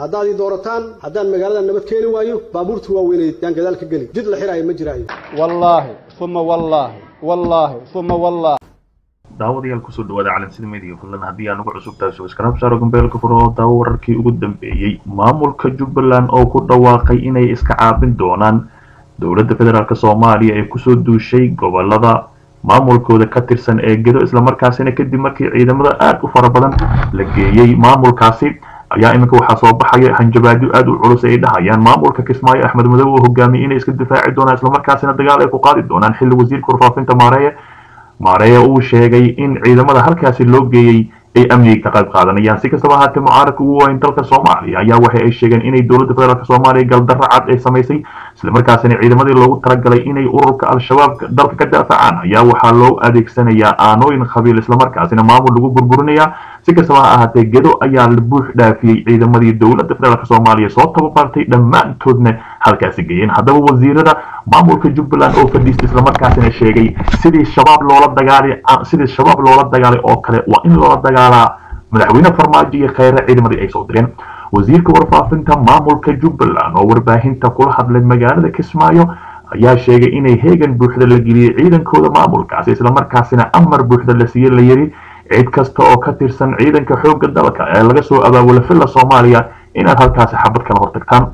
haddaad ii doorataan haddaan magaalada nabad keeni waayo baabuurta waaweyneed yaan gadaal ka geli jid la xiraayo ma jiraayo. Wallaahi uma wallaahi wallaahi uma wallaahi. Daawadayaal ku soo dhawaada calansida media fadlan. Haddii aan ugu cusub tahay subscribe saaro gambeelka furo oo daawo wararkii ugu dambeeyey maamulka jubbaland oo ku dhawaaqay inay iska caabin doonaan dowladda federaalk soomaaliya ee ku soo duushay gobollada maamulkooda ka tirsan ee gedo islamarkaasina kadib markii ciidamada aad u fara badan la geeyey maamulkaasi ayaa iminka waxaa soo baxaya hanjabaadyo aad u culus ay dhahayaan. Maamulka kismaayo axmed madow oo hogaamiyey inay iska difaaci doonaan islamarkaasina dagaal ay ku qaadi doonaan. Xilli wasiirka warfaafinta maareeye maareeye uu sheegay in ciidamada halkaasi loo geeyey ay amniga ka qayb qaadanayaan. Si kastaba ahaatee mucaaradka ugu weyn dalka soomaaliya ayaa waxa ay sheegeen inay dowladda federaalk soomaaliya galdarro cad ay samaysay. Islamarkaasina ciidamadii loogu talagalay inay ururka al-shabaab dalka ka daafacaan ayaa waxaa loo adeegsanayaa aanooyin qabiil islamarkaasina maamul lagu burburinayaa si kastaba ha ahaatee gedo ayaa la buux dhaafiyey ciidamadii dowladda federaalk soomaaliya soo tababartay dhammaantoodna halkaasi geeyeen haddaba wasiirada maamulka jubbaland oo fadhiista islamarkaasina sheegay sidii shabaab loola dagaali sidii shabaab loola dagaalay oo kale waa in loola dagaalaa madaxweyne farmaajo iyo kheyre ciidamadii ay soo direen wasiirka warfaafinta maamulka jubbaland oo warbaahinta kula hadlay magaalada kismaayo ayaa sheegay inay heegan buuxda la geliyey ciidankooda maamulkaasi islamarkaasina amar buuxda la siiyey la yiri cid kasta oo ka tirsan ciidanka xoogga dalka ee laga soo abaabula filla soomaaliya inaad halkaasi xabad kala hortagtaan.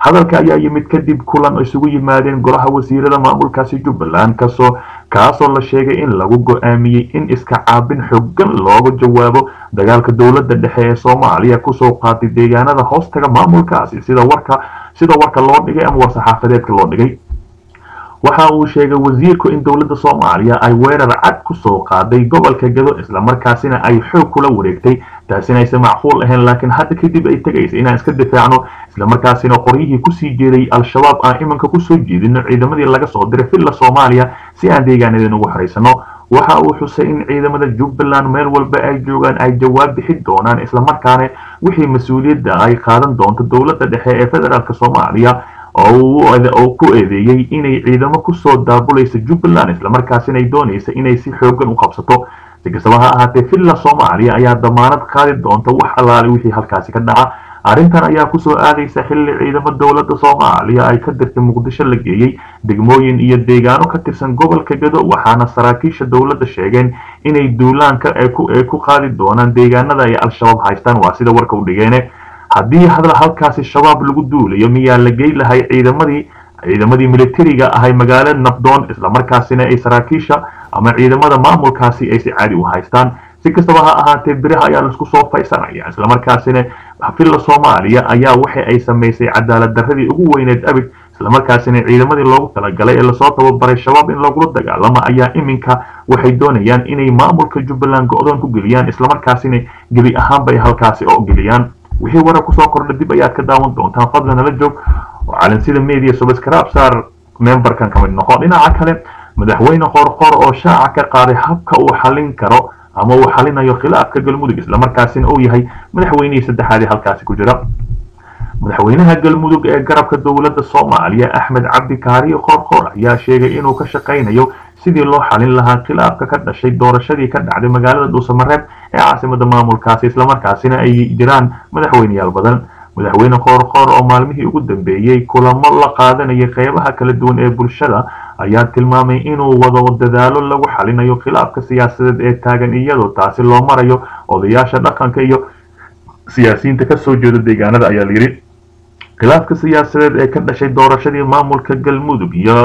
Hadalka ayaa yimid kadib kulan isugu yimaadeen golaha wasiirada maamulkaasi jubbaland ka soo kaasoo la sheegay in lagu go'aamiyey in iska caabin xoogan looga jawaabo dagaalka dowladda dhexe ee soomaaliya ku soo qaatay deegaanada hoostaga maamulkaasi sida warka sida warka loo dhigay ama war-saxaafadeedka loo dhigay waxa uu sheegay wasiirku in dowladda soomaaliya ay weerar cad ku soo qaaday gobolka gedo islamarkaasina ay xoog kula wareegtay. Taasina aysan macquul ahayn laakiin hadda kadib ay tegaysa inaan iska difaacno islamarkaasina qoryihii ku sii jeeday al-shabaab aan iminka ku soo jeedino ciidamadii laga soo diray filla soomaaliya si aan deegaanadeen ugu xaraysano waxa uu xusay in ciidamada jubbaland meel walba ay joogaan ay jawaab bixi doonaan islamarkaana wixii mas'uuliyadda ay qaadan doonto dowladda dhexe ee federaalk soomaaliya oo ku eedeeyey inay ciidamo ku soo daabulaysa jubbaland islamarkaasina ay doonaysa inay si xoogan u qabsato. Si kastaba ha ahaatee villa soomaaliya ayaa damaanad qaadi doonta wax allaale wixii halkaasi ka dhaca. Arrintan ayaa ku soo aadaysa xilli ciidamo dowladda soomaaliya ay ka dirtay muqdisho la geeyey degmooyin iyo deegaano ka tirsan gobolka gedo waxaana saraakiisha dowladda sheegeen inay duulaanka ay ku qaadi doonaan deegaanada ay al-shabaab haystaan. Waa sida warka u dhigeene haddii hadal halkaasi shabaab lagu duulayo miyaa la gey lahay ciidamadii ciidamadii militariga ahay magaalo nabdoon islamarkaasina ay saraakiisha ama ciidamada maamulkaasi ay si caadi u haystaan. Si kastaba ha ahaatee biraha ayaa la isku soo faysanaya islamarkaasina villa soomaaliya ayaa waxa ay samaysay cadaalad darradii ugu weyneed abid. Islamarkaasina ciidamadii loogu talagalay ee la soo tababaray shabaab in lagula dagaalamo ayaa iminka waxay doonayaan inay maamulka jubbaland go-doon ku geliyaan. Islamarkaasina gebi ahaanba ay halkaasi oo geliyaan wixii warar ku soo kordha dib ayaad ka daawan doontaan fadlan nala joog oo calansida media subscribe saar memberkan ka mid noqo dhinaca kale madaxweyne qorqor oo shaaca ka qaaday habka uu xalin karo ama uu xalinayo khilaafka galmudug islamarkaasina uu yahay madaxweynihii saddexaad ee halkaasi ku jira madaxweynaha galmudug ee garabka dowladda soomaaliya axmed cabdi kaariyo qorqor ayaa sheegay inuu ka shaqaynayo sidii loo xalin lahaa khilaafka ka dhashay doorashadii ka dhacday magaalada dhuusamareeb ee caasimada maamulkaasi islamarkaasina ay jiraan madaxweyneyaal badan. Madaxweyne qoorqoor oo maalmihii ugu dambeeyey kulamo la qaadanayay qeybaha kala duwan ee bulshada ayaa tilmaamay inuu wado dadaalo lagu xalinayo khilaafka siyaasadeed ee taagan iyadoo taasi loo marayo odayaasha dhaqanka iyo siyaasiyiinta ka soo jeeda deegaanada ayaa layidhi khilaafka siyaasadeed ee ka dhashay doorashadii maamulka galmudug iyo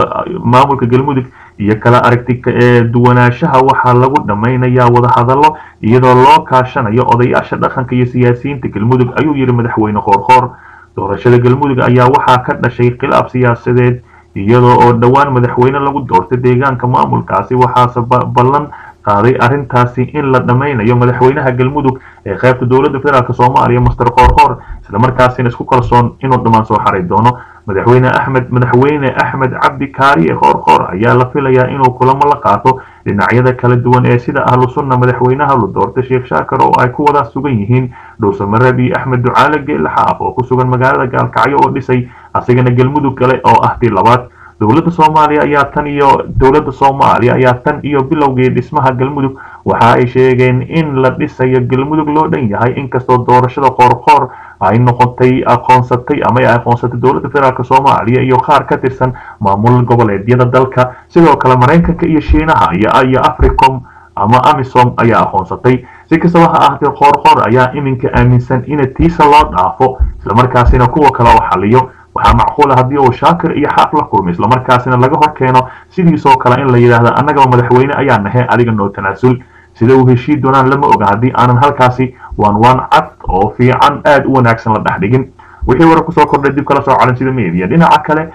maamulka galmudug iyo kala aragti ee duwanaanshaha waxaa lagu dhammaynayaa wadahadallo iyadoo loo kaashanayo odayaasha dhaqanka iyo siyaasiyiinta galmudug ayuu yidhi madaxweyne qoorqoor doorashada galmudug ayaa waxaa ka dhashay khilaaf siyaasadeed iyadoo oo dhowaan madaxweyne lagu doortay deegaanka maamulkaasi waxaase ballan qaaday arrintaasi in la dhammaynayo madaxweynaha galmudug ee qaybta dowladda federaalk soomaaliya master qoorqoor islamarkaasina isku kalsoon inuu dhammaan soo xaray doono. Madaxweyne axmed madaxweyne axmed cabdi kaariye qoorqoor ayaa la filayaa inuu kulamo la qaato. Dhinacyada kala duwan ee sida ahlu sunna madaxweynaha la doortay sheekh shaakar oo ay ku wada sugan yihiin dhuusamareeb iyo axmed ducaale geelle xaaf oo ku sugan magaalada gaalkacyo oo dhisay asigana galmudug kale oo ah tii labaad dowladda soomaaliya ayaa tan iyo dowladda soomaaliya ayaa tan iyo bilowgii dhismaha galmudug. Waxa ay sheegeen in la dhisayo galmudug loo dhan yahay inkastoo doorashada qoorqoor ay noqotay aqoonsatay ama ay aqoonsatay dowladda federaalk soomaaliya iyo qaar ka tirsan maamul goboleedyada dalka. Sidoo kale maraykanka iyo shiinaha iyo africom ama amisom ayaa aqoonsatay. Si kastaba ha ahaatee qoorqoor ayaa iminka aaminsan in tiisa loo dhaafo islamarkaasina kuwa kale oo xaliyo waxaa macquula haddii uu shaakir iyo xaaq la kulmo islamarkaasina laga hor keeno sidiisoo kale in la yidhaahdo annagaba madaxweyne ayaa nahay adiga noo tanaasul. Sida uu heshii doonaan lama oga haddii aanan halkaasi waan waan cad oo fiican aada u wanaagsan la dhex dhigin. Wixii warar ku soo kordhay dib kala soo calan sida media. Dhinaca kale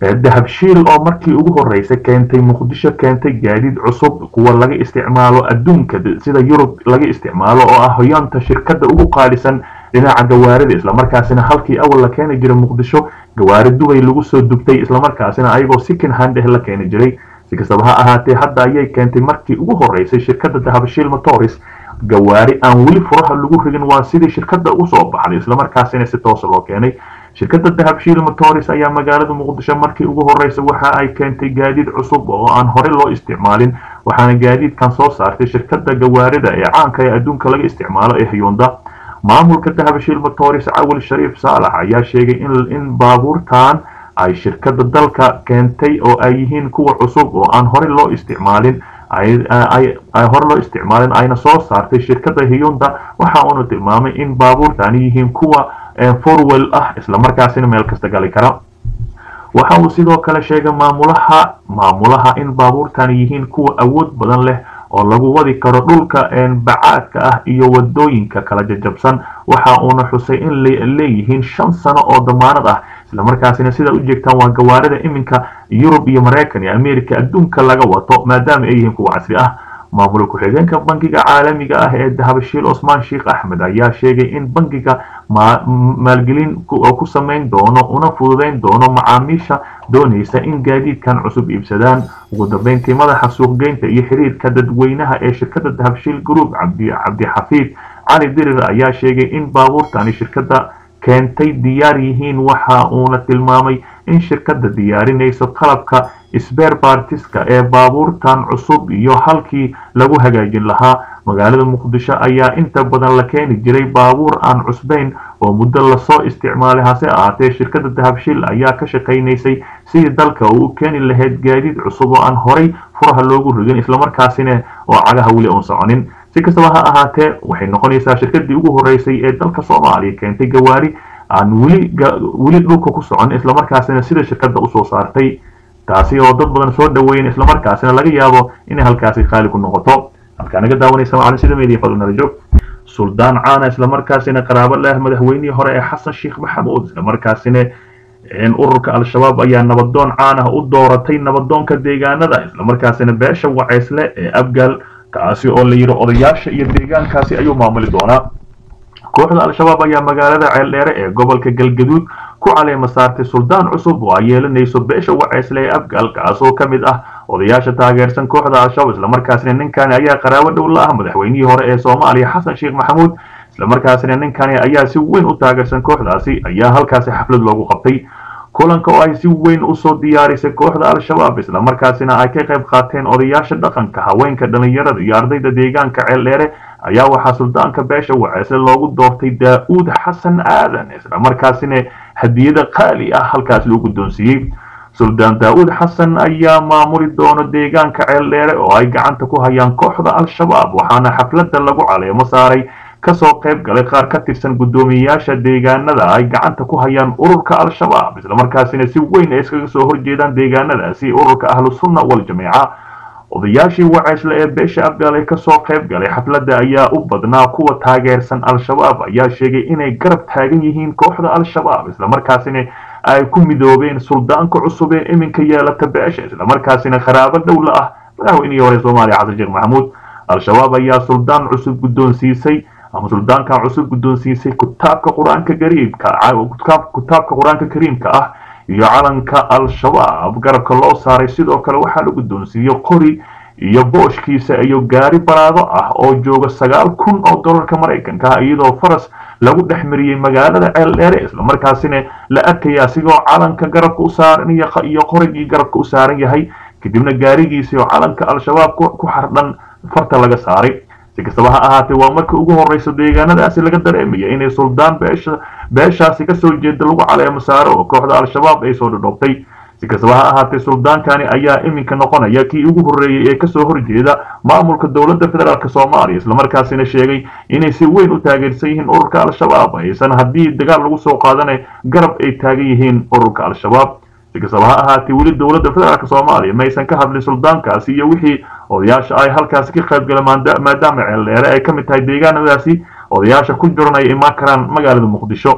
dahabshiil oo markii ugu horreysay keentay muqdisho keentay gaadiid cusub kuwa laga isticmaalo adduunka sida yurub laga isticmaalo oo ah hoyaanta shirkadda ugu qaalisan dhinaca gawaarida islamarkaasina halkii awal la keeni jiray muqdisho gawaari dubay lagu soo dubtay islamarkaasina ayagoo sikin handeh la keeni jiray. Si kastaba ha ahaatee hadda ayay keentay markii ugu horreysay shirkadda dahabshiil motors gawaari aan weli furaha lagu rigin waa sidii shirkadda ugu soo baxday islamarkaasina si toosa loo keenay. Shirkadda dahabshiil motors ayaa magaalada muqdisho markii ugu horreysay waxa ay keentay gaadiid cusub oo aan horey loo isticmaalin waxaana gaadiidkan soo saartay shirkadda gawaarida ee caanka ee adduunka laga isticmaalo ee hyunda maamulka dahabshiil motors cawil shariif saalax ayaa sheegay in baabuurtan ay shirkadda dalka keentay oo ay yihiin kuwa cusub oo aan horey loo isticmaalin hore loo isticmaalin ayna soo saartay shirkadda hyunda waxa uuna tilmaamay in baabuurtani yihiin kuwa forwell ah islamarkaasina meel kasta gali kara. Waxa uu sidoo kale sheegay maamulaha maamulaha in baabuurtani yihiin kuwa awood badan leh oo lagu wadi karo dhulka bacaadka ah iyo waddooyinka kala jajabsan. Waxa uuna xusay in leeyihiin shan sano oo damaanad ah. Islamarkaasina sidaad u jeegtaan waa gawaarida iminka yurub iyo maraykan iyo america adduunka laga wato maadaama ay yihiin kuwa casri ah maamul ku-xigeenka bankiga caalamiga ah ee dahabshiil cosmaan sheekh axmed ayaa sheegay in bankiga maalgelin ku samayn doono una fududayn doono macaamiisha doonaysa in gaadiidkan cusub iibsadaan ugu dambeyntii madaxa suuqgeynta iyo xiriirka dadweynaha ee shirkadda dahabshiil group cabdixafiid cali dirir ayaa sheegay in baabuurtani shirkadda keentay diyaar yihiin waxa uuna tilmaamay in shirkadda diyaarinayso qalabka sberbartiska ee baabuurtan cusub iyo halkii lagu hagaajin lahaa. Magaalada muqdisho ayaa inta badan la keeni jiray baabuur aan cusbayn oo muddo la soo isticmaalay hase ahaatee shirkadda dahabshiil ayaa ka shaqaynaysay sidii dalka uu u keeni lahayd gaadiid cusub oo aan horay furaha loogu rigin islamarkaasina oo cagaha weli uun soconin si kastaba ha ahaatee waxay noqonaysaa shirkadii ugu horreysay ee dalka soomaaliya keentay gawaari aan weli dhulka ku socon islamarkaasina sida shirkadda u soo saartay. Taasi oo dad badan soo dhaweyn islamarkaasina laga yaabo inay halkaasi qaali ku noqoto. Halkaa naga daawanaysa macalin sida media fadlanala joog. Suldaan caana islamarkaasina qaraabo leh madaxweynihii hore ee xasan sheekh maxamuud islamarkaasina ururka al-shabaab ayaa nabadoon caan ah u dooratay nabadoonka deegaanada islamarkaasina beesha waceysle ee abgaal kaasi oo la yidhi odayaasha iyo deegaankaasi ayuu maamuli doonaa. Kooxda al-shabaab ayaa magaalada ceeldheere ee gobolka galgaduud ku caleema saartay suldaan cusub oo ay yeelanayso beesha waceysle ee abgaal kaasoo ka mid ah odayaasha taageersan kooxda al-shabaab islamarkaasina ninkani ayaa qaraabo dhow la ah madaxweynihii hore ee soomaaliya xasan sheekh maxamuud. Islamarkaasina ninkani ayaa si weyn u taageersan kooxdaasi ayaa halkaasi xaflad loogu qabtay kulanka oo ay si weyn u soo diyaarisay kooxda al-shabaab islamarkaasina ay ka qayb qaateen odayaasha dhaqanka haweenka dhallinyarada iyo ardayda deegaanka ceeldheere ayaa waxaa suldaanka beesha waceysle loogu doortay daa-uud xasan aadan islamarkaasina hadiyada qaali ah halkaas loo guddoonsiiyey suldaan daa-uud xasan ayaa maamuli doono deegaanka ceeldheere oo ay gacanta ku hayaan kooxda al-shabaab waxaana xafladda lagu caleemo saaray ka soo qayb galay qaar ka tirsan guddoomiyeyaasha deegaanada ay gacanta ku hayaan ururka al-shabaab islamarkaasina si weyn ay iskaga soo horjeedaan deegaanadaasi ururka ahlusunna waljamiica odayaashii waceysle ee beesha abgaal ee ka soo qayb galay xafladda ayaa u badnaa kuwa taageersan al-shabaab ayaa sheegay inay garab taagan yihiin kooxda al-shabaab islamarkaasina ay ku midoobeen suldaanka cusub ee iminka yeelata beesha islamarkaasina qaraabo dhow la ah. Madaxweynihii hore soomaaliya xasan sheekh maxamuud. Al-shabaab ayaa suldaan cusub guddoonsiisay ama suldaankan cusub guddoonsiisay kutaabka qur'aanka kariimka kutaabka qur'aanka kariimka ah iyo calanka al-shabaab garabka loo saaray sidoo kale waxaa la guddoonsiiyey qori iyo booshkiisa iyo gaari baraado ah oo jooga sagaal kun oo dollarka maraykanka ah iyadoo faras lagu dhex mariyey magaalada ceeldheere islamarkaasina la arkaya asigoo calanka garabka u iyo qorigii garabka u saaran yahay kadibna gaarigiisii oo calanka al-shabaab ku xardhan farta laga saaray si kastaba ha ahaatee waa markii ugu horreysa deegaanadaasi laga dareemaya inay suldaan beesha beeshaasi ka soo jeeda lagu caleemo saaro oo kooxda al-shabaab ay soo dhadhoobtay si kastaba ha ahaatee suldaankani ayaa iminka noqonaya kii ugu horreeyey ee ka soo horjeeda maamulka dowladda federaalk soomaaliya islamarkaasina sheegay inay si weyn u taageersan yihiin ururka al-shabaab aysan haddii dagaal lagu soo qaadana garab ay taagan yihiin ururka al-shabaab si ha ahaatee weli dowladda federaalk soomaaliya maysan ka hadlin suldaankaasi iyo wixii odayaasha ay halkaasi ka qayb gala maadaama ceeldheere ay ka mid tahay deegaanadaasi odayaasha ku jiran ay imaan karaan magaalada muqdisho